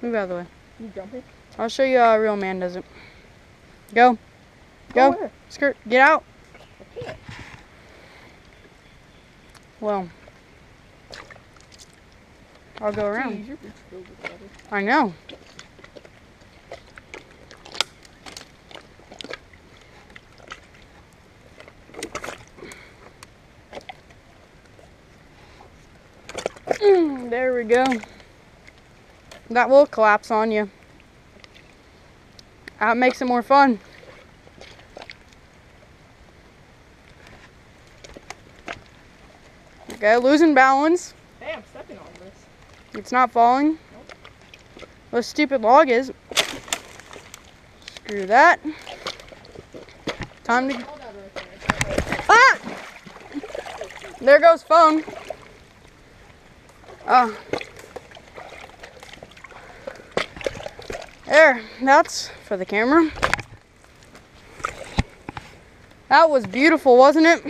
Move out of the way. You jumping? I'll show you how a real man does it. Go. Go. where? Skirt. Get out. Well. I'll go around. Jeez, your boot's filled with water. I know. Mm, there we go. That will collapse on you. That makes it more fun. Okay, losing balance. Hey, I'm stepping on this. It's not falling. The stupid log is. Screw that. Time to. Ah! There goes phone. Oh. There, that's for the camera. That was beautiful, wasn't it?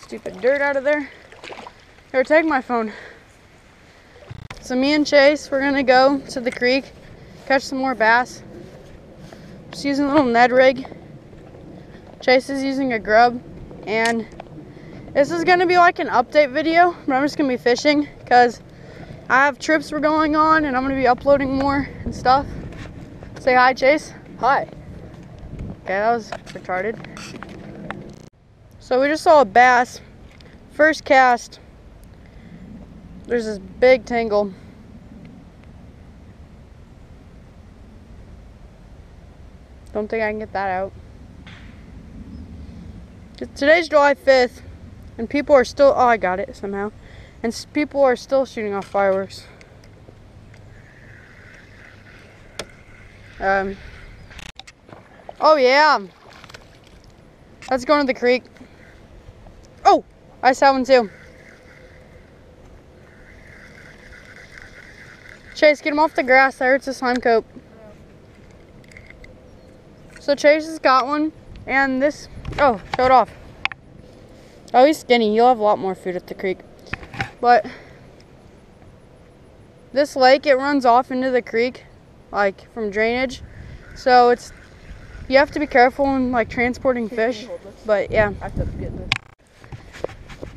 Stupid dirt out of there. Here, take my phone. So me and Chase, we're gonna go to the creek, catch some more bass. Just using a little Ned rig. Chase is using a grub, and this is gonna be like an update video, but I'm just gonna be fishing because I have trips we're going on, and I'm gonna be uploading more and stuff. Say hi, Chase. Hi. Okay, that was retarded. So we just saw a bass. First cast. There's this big tangle. Don't think I can get that out. Today's July 5th, and people are still. Oh, I got it somehow. And people are still shooting off fireworks. Um. Oh yeah. Let's go to the creek. Oh, I saw one too. Chase, get him off the grass. That hurts his slime coat. So Chase has got one, and this. Oh, show it off. Oh, he's skinny. He'll have a lot more food at the creek. But this lake, it runs off into the creek, like from drainage. So it's you have to be careful in like transporting fish. But yeah, I have to get this.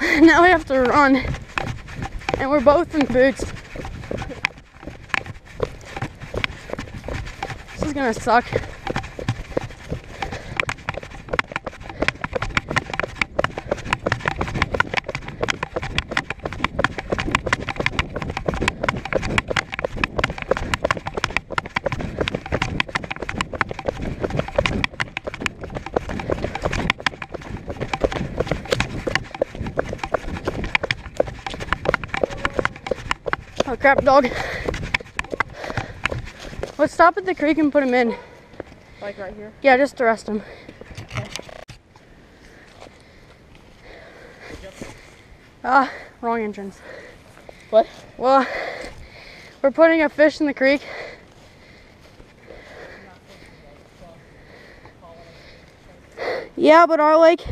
now we have to run, and we're both in boots. This is gonna suck. Oh crap, dog. Let's stop at the creek and put him in. Like right here. Yeah, just to rest him. Ah, wrong entrance. What? Well, we're putting a fish in the creek. Yeah, but our lake,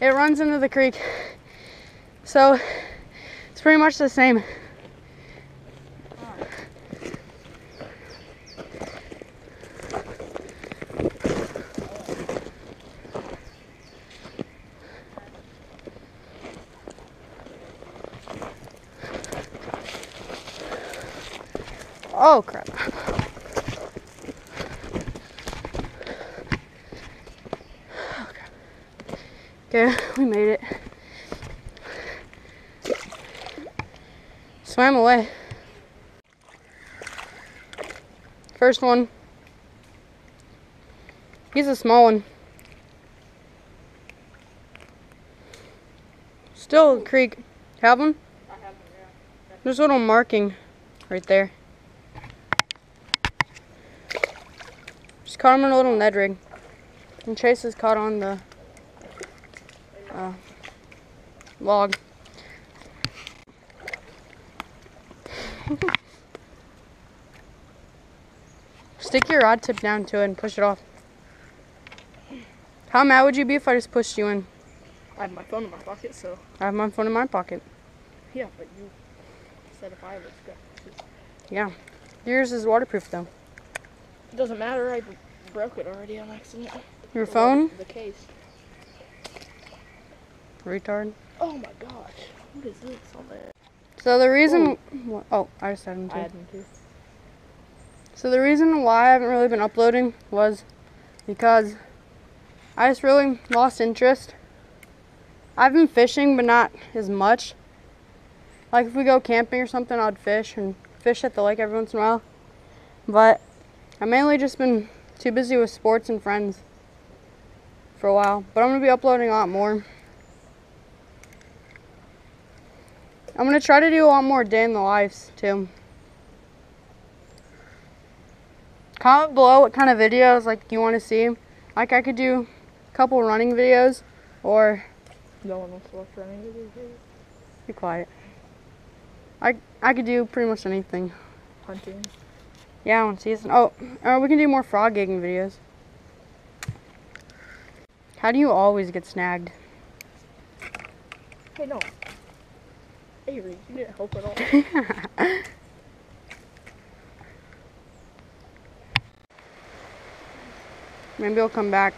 it runs into the creek. So, it's pretty much the same. Oh crap. Oh, crap. Okay, we made it. Swam away. First one. He's a small one. Still a creek. Have one? I have them, yeah. There's a little marking right there. Caught him in a little Ned rig. And Chase is caught on the uh, log. Stick your rod tip down to it and push it off. How mad would you be if I just pushed you in? I have my phone in my pocket, so I have my phone in my pocket. Yeah, but you said if I was good. Yeah. Yours is waterproof though. It doesn't matter. I broke it already on accident. Your phone? The case. Retard. Oh my gosh. What is this on there? So the reason, wh- oh, I just had him I too. had them too. So the reason why I haven't really been uploading was because I just really lost interest. I've been fishing, but not as much. Like if we go camping or something, I'd fish and fish at the lake every once in a while. But I've mainly just been too busy with sports and friends for a while. But I'm gonna be uploading a lot more. I'm gonna try to do a lot more day in the lives too. Comment below what kind of videos like you want to see. Like I could do a couple running videos or No one wants to watch running videos. be quiet. I I could do pretty much anything. Hunting. Yeah, one season. Oh, or we can do more frog gigging videos. How do you always get snagged? Hey, no. Avery, you didn't help at all. Maybe he'll come back.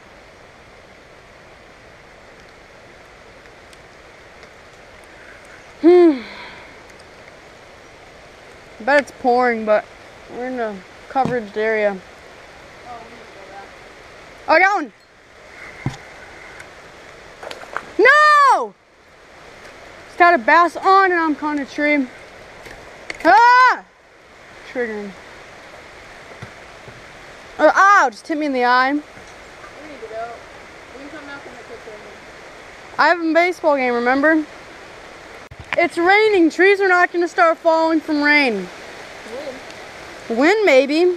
Hmm. I bet it's pouring, but we're in a covered area. Oh, got one. No! Just got a bass on and I'm caught a tree. Ah! Triggering. Oh, ow! Just hit me in the eye. I have a baseball game, remember? It's raining. Trees are not going to start falling from rain. Wind, maybe.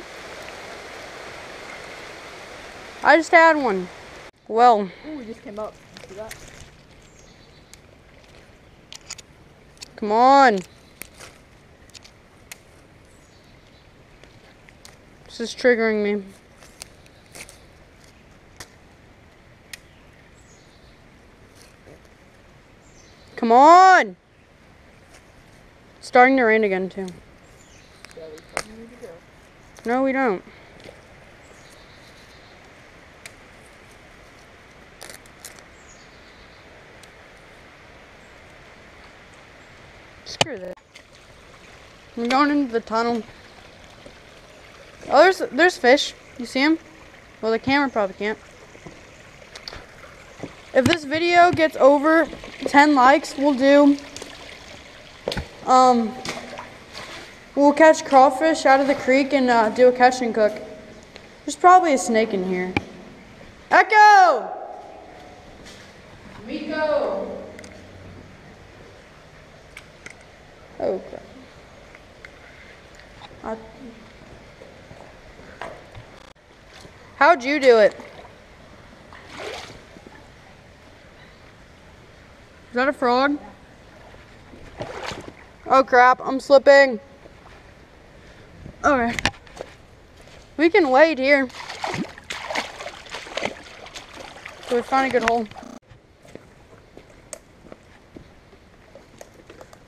I just had one. Well, Ooh, we just came up. Come on. This is triggering me. Come on. It's starting to rain again, too. Yeah, we probably need to go. No, we don't. Screw that. I'm going into the tunnel. Oh, there's there's fish. You see them? Well, the camera probably can't. If this video gets over 10 likes, we'll do um We'll catch crawfish out of the creek and uh, do a catch and cook. There's probably a snake in here. Echo! Miko! Oh crap. I- How'd you do it? Is that a frog? Oh crap, I'm slipping. Okay. We can wait here. So we find a good hole.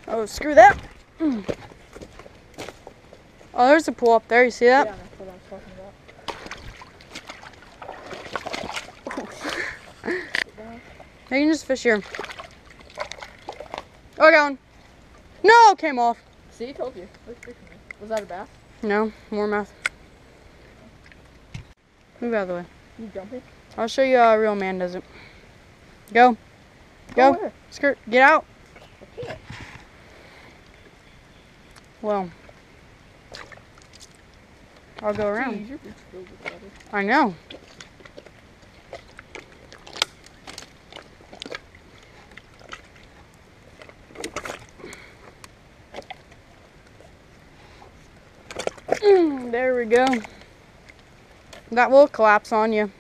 Oh, screw that. Mm. Oh, there's a pool up there. You see Yeah, that? that's what I was talking about. You can just fish here. Oh, I got one. No, it came off. See, I told you. Look, look at me. Was that a bass? No, warmouth. Move out of the way. You jumping? I'll show you how a real man does it. Go. Go. Skirt. Get out. Well, I'll go around. your boots filled with water. I know. Mm, there we go. That will collapse on you.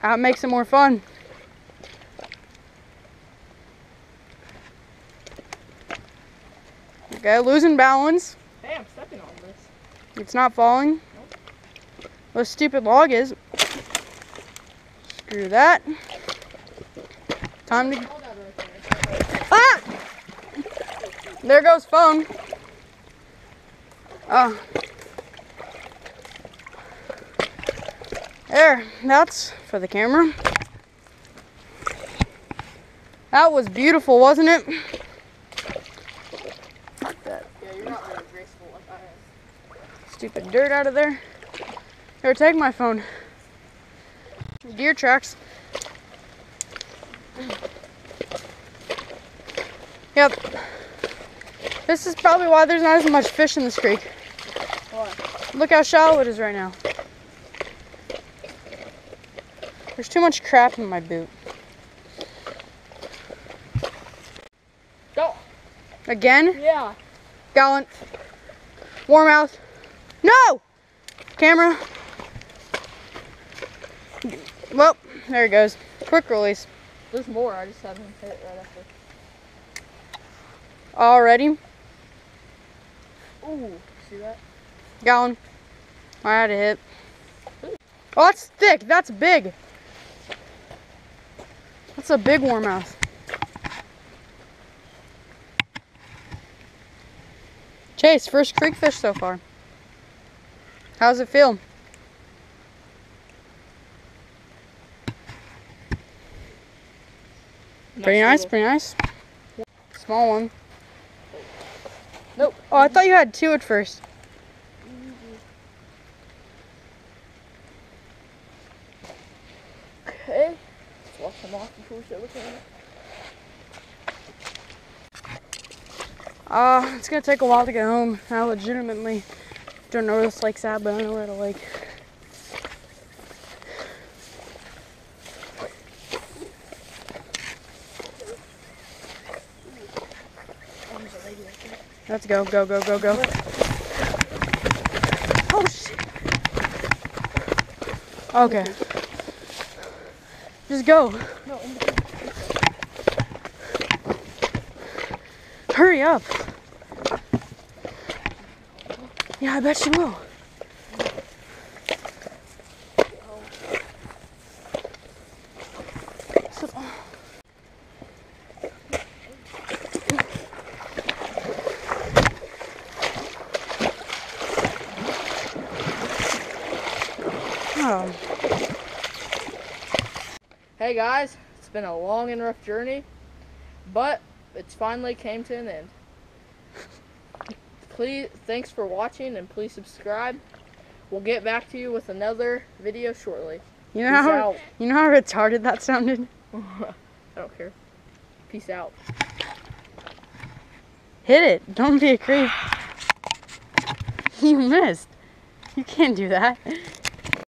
That makes it more fun. Okay, losing balance. Hey, I'm stepping on this. It's not falling. The stupid log is. Screw that. Time to. Hold right there. Ah! There goes phone. Oh. There, that's for the camera. That was beautiful, wasn't it? That, yeah, you're not very graceful like I am. Stupid dirt out of there. Here, take my phone. Deer tracks. Yep. This is probably why there's not as much fish in this creek. Look how shallow it is right now. There's too much crap in my boot. Go. Again? Yeah. Gallant. Warmouth. No! Camera. Well, there it goes. Quick release. There's more. I just haven't hit it right after. Already. Ooh. See that? Gallon. I had a hit. Oh, that's thick. That's big. That's a big warmouth. Chase, first creek fish so far. How's it feel? Pretty nice, little- pretty nice. Small one. Nope. Oh, I thought you had two at first. Okay. Let's wash them off before we start looking at it. Uh, it's gonna take a while to get home. I legitimately don't know where this lake's at, but I know where the lake. Let's go, go, go, go, go. Oh shit. Okay. Just go. Hurry up. Yeah, I bet you will. So- Oh, Guys, it's been a long and rough journey, but it's finally came to an end. Please, thanks for watching and please subscribe. We'll get back to you with another video shortly. you know Peace how out. you know how retarded that sounded? I don't care. Peace out. Hit it. Don't be a creep. You missed. You can't do that.